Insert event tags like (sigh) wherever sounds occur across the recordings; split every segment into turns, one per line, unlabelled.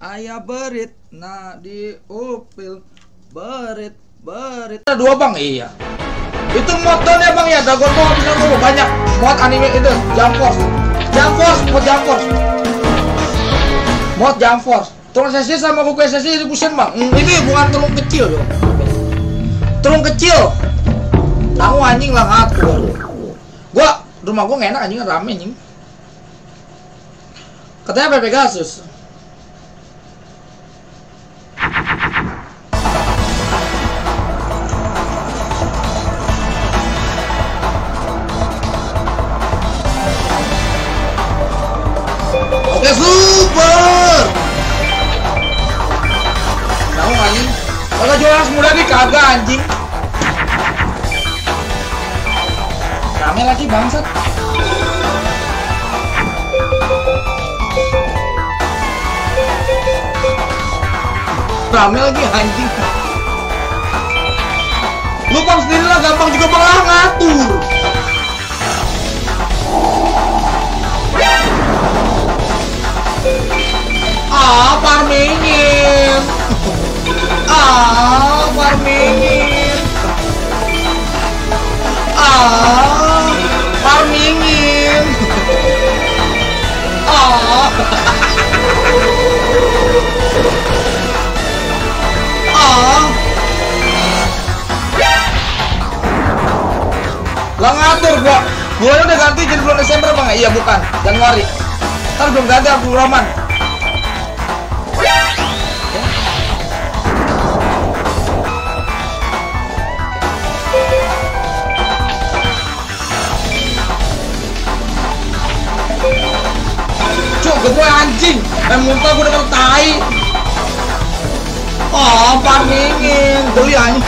Ayah berit, nah di upil berit, berit. Ada dua bang, iya. Itu mod down ya bang ya, Dragon Ball bisa dulu banyak mod anime itu, Jump Force, Jump Force, mod Jump Force, mod Jump Force. Turun sesi sama Goku sesi dibusin bang. Hmm, ini bukan turun kecil loh. Turun kecil. Tahu anjing lah ngatur. Gua rumah gua nggak enak anjing rame anjing. Katanya PP Gasus. Nih kagak anjing. Rame lagi bangsat. Rame lagi anjing. Lu pam sendiri lah gampang juga malah ngatur. Ah, parmingin. Ah, parmingin. Ah. Ah. Lah ngatur gua. Gua udah ganti jadi bulan Desember bang? Iya bukan, Januari. Kan belum ganti Abdul Rahman. Cuk, gue anjing. Yang muntah gue denger tai. Oh, pangingin. Geli anjing.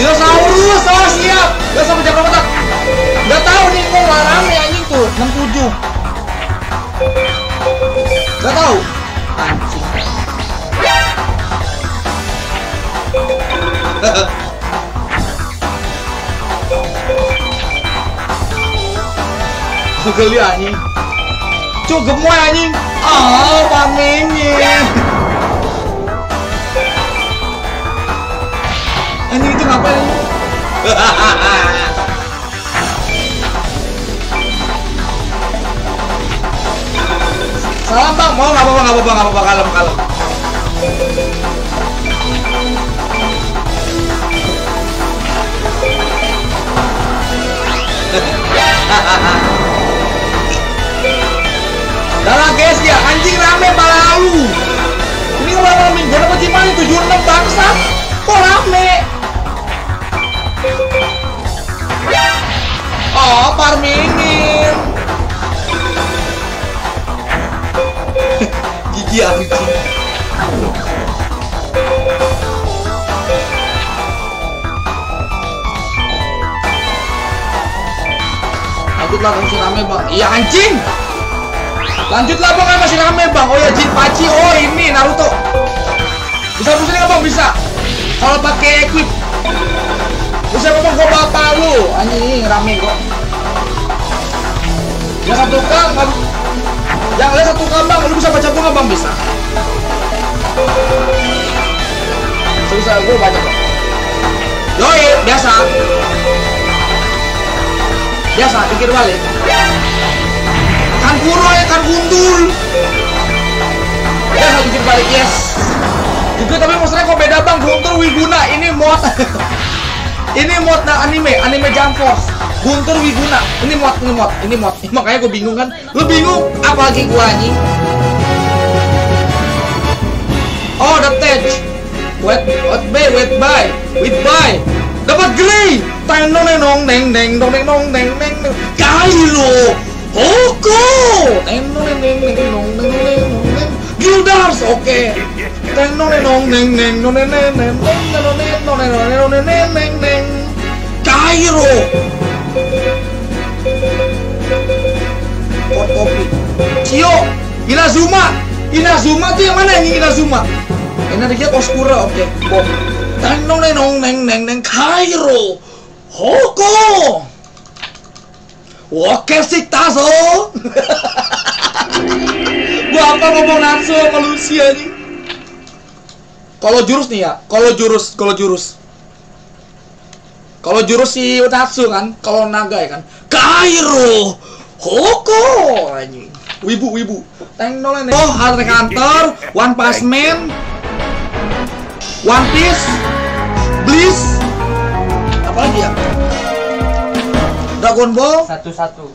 Dinosaurus, oh siap. Gak sampai jam berapa tak? Gak tahu nih nggak rame anjing tuh. 67. Geli anjing. Cuk gemoy anjing. Ah, pamingin. Anjing itu ngapain anjing? Salam bang, mau nggak apa-apa, nggak apa-apa, nggak apa-apa, kalem, kalem. Dalam guys ya, anjing rame pala lu. Ini orang min, gue dapet gimana 76 bangsa? Kok rame? Oh, parmingin. (laughs) Gigi anjing. Lanjutlah masih rame bang. Iya anjing. Lanjutlah bang kan masih rame bang. Oh ya Jinpachi. Oh ini Naruto. Bisa pusing nggak bang? Bisa. Kalau pakai equip. Bisa ngomong gua bapak lu. Anjing rame kok. Yang satu kang, yang lain satu kang bang. Lu bisa baca nggak bang? Bisa. Biasa, pikir balik. Kan kuro ya, kan gundul. Biasa pikir balik, yes. Juga tapi maksudnya kok beda bang, Guntur Wiguna ini mod. (laughs) ini mod nah anime, anime Jump Force. Guntur Wiguna, ini mod, ini mod, ini mod. Makanya gue bingung kan. Lu bingung, apalagi gua anjing. Oh, the touch. Wet, wet by, wet by, wet by. Dapat geli. Teng nong neng neng neng nong neng nong neng neng neng. Kairo. Hoko. Teng nong neng neng neng nong neng neng nong neng. Gildars, oke. Teng nong neng neng neng nong neng neng neng neng nong neng nong neng nong neng nong neng neng neng neng. Kairo. Pot kopi. Cio. Inazuma. Inazuma tuh yang mana yang Inazuma? Ini ada dia Oskura, oke. Bom. Teng nong neng neng neng neng Kairo. Hoko. Oke sih taso. gua apa ngomong Natsu sama Lucy anjing. Kalau jurus nih ya, kalau jurus, kalau jurus. Kalau jurus si Natsu kan, kalau naga ya kan. Kairo. Hoko anjing. Wibu wibu. Teng nolen. Oh, Hunter Hunter, One Punch Man, One Piece, Bliss, Dragon Ball,
Satu-satu.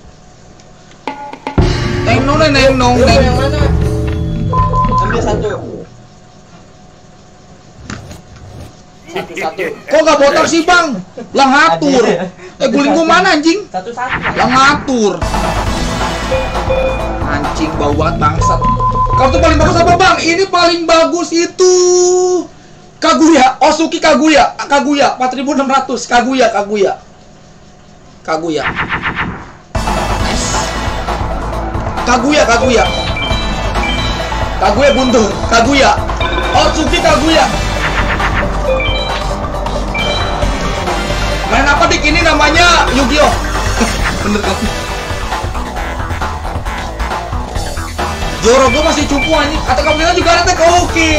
Teng nolen neng nong
Lu
neng.
yang mana? Ambil satu. Satu-satu.
Kok gak botak sih bang? Lah ngatur. Eh guling gua mana anjing?
Satu-satu.
Lah ngatur. Anjing bau banget bangsat. Kartu paling bagus apa bang? Ini paling bagus itu Kaguya, Osuki Kaguya, Kaguya 4600, Kaguya, Kaguya. Kaguya. Kaguya, Kaguya. Kaguya buntur, Kaguya. Osuki Kaguya. Main apa dik? Ini namanya Yu-Gi-Oh. (laughs) Bener kan? Joro gue masih cupu anjing. Kata kamu bilang juga ada oke.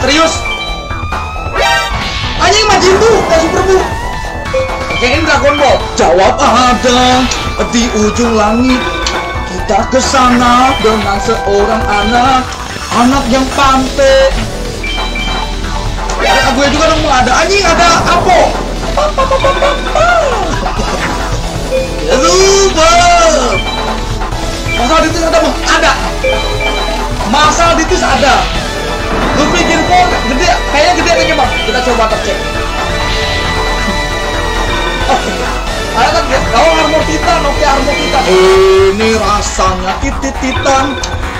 Serius. Anjing Majin Bu, kayak Super Bu. Oke, ini Dragon Ball. Jawab ada di ujung langit. Kita ke sana dengan seorang anak, anak yang pantai. Ada gue juga dong ada anjing ada Apo. Super. Masalah ditis ada bang? Ada. Masalah ditis ada. Lu pikir kok gede? Kayaknya gede aja bang. Kita coba tercek. Ada kan ya? Oh armor titan, oke armor titan. Ini rasanya titit titan.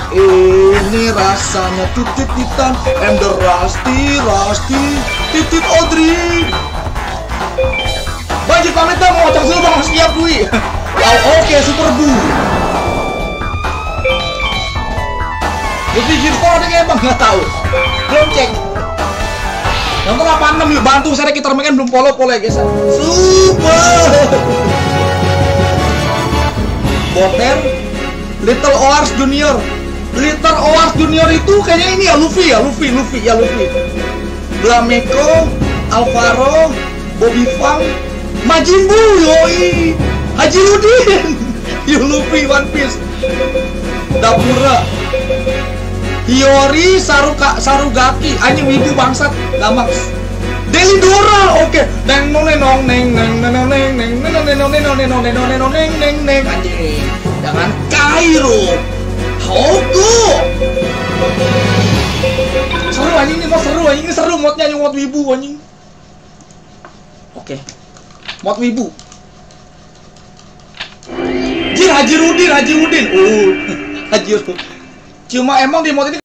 Ini rasanya titit titan. The rusty, rusty, titit Audrey. Banjir pamit bang, mau ngocok dulu harus siap Dwi. Oh, oke, super bu. Lebih Gearfall ada nggak bang? Nggak tahu. Belum cek. Nonton 86 yuk, bantu saya kita remakan belum follow follow ya guys. Super. Boten, Little Oars Junior. Little Oars Junior itu kayaknya ini ya Luffy ya, Luffy, Luffy ya Luffy. Blameko, Alvaro, Bobby Fang, Majin Buu, yoi, Haji Rudin, (laughs) Yo Luffy One Piece, Dapura, Hiyori Saruka Sarugaki anjing wibu bangsat gampang Deli Dora oke neng nong neng nong neng neng neng neng neng neng neng neng neng neng neng neng neng neng neng neng neng neng anjing dengan Kairo Hoku seru anjing ini mod seru anjing ini seru modnya anjing mod wibu anjing oke mod wibu Jir Haji Rudin Haji Rudin oh Haji Rudin cuma emang di mod ini